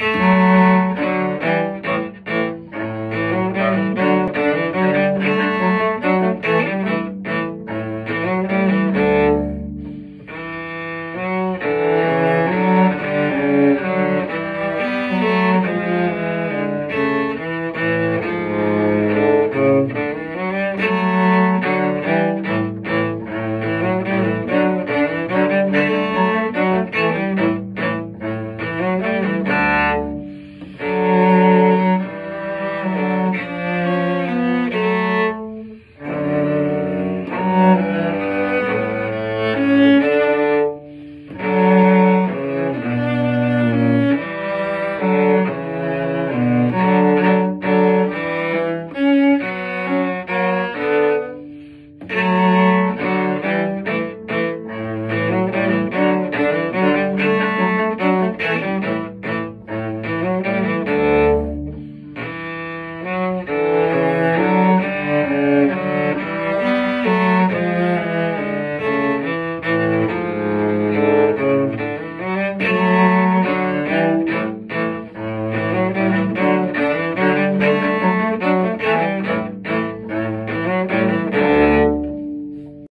Música Música